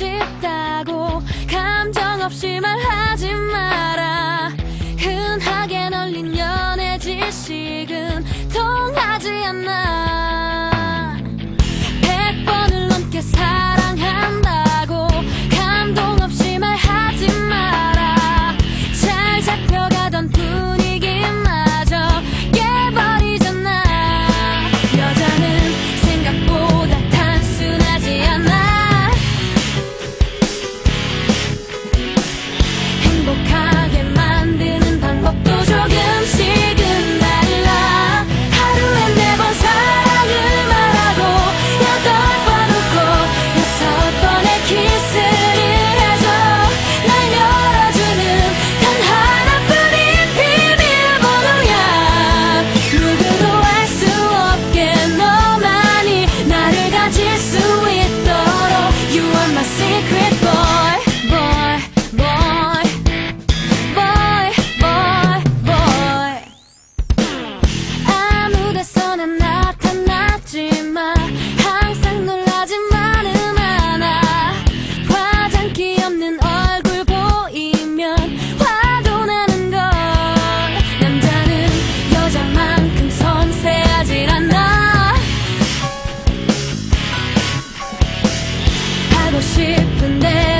싶다고 감정 없이 말하지 마라. 흔하게 널린 연애 지식은 통하지 않나 100번을 넘게 살 싶은데